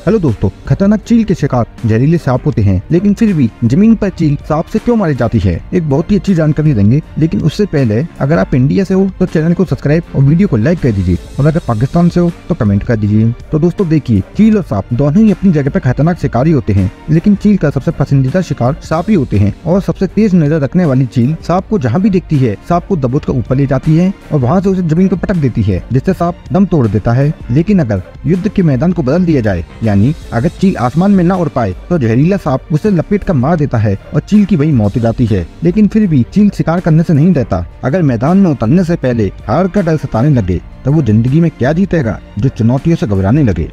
Hello दोस्तों, खतरनाक चील के शिकार जहरीले सांप होते हैं, लेकिन फिर भी ज़मीन पर चील सांप से क्यों मारी जाती है? एक बहुत ही अच्छी जानकारी देंगे, लेकिन उससे पहले अगर आप इंडिया से हो तो चैनल को सब्सक्राइब और वीडियो को लाइक कर दीजिए, और अगर पाकिस्तान से हो तो कमेंट कर दीजिए। तो दोस्तों, देखिए, चील और सांप दोनों ही अपनी जगह पर खतरनाक शिकारी होते हैं, लेकिन चील का सबसे पसंदीदा शिकार सांप ही होते हैं, और सबसे तेज नज़र रखने वाली चील सांप को जहाँ भी देखती है, सांप को दबोच कर ऊपर ले जाती है, और वहाँ से उसे ज़मीन पर पटक देती है, जिससे सांप दम तोड़ देता है। लेकिन अगर युद्ध के मैदान को बदल दिया जाए यानी अगर चील आसमान में न उड़ पाए तो जहरीला सांप उसे लपेट कर मार देता है और चील की वही मौत हो जाती है। लेकिन फिर भी चील शिकार करने से नहीं रहता अगर मैदान में उतरने से पहले हार का डर सताने लगे तो वो ज़िंदगी में क्या जीतेगा, जो चुनौतियों से घबराने लगे।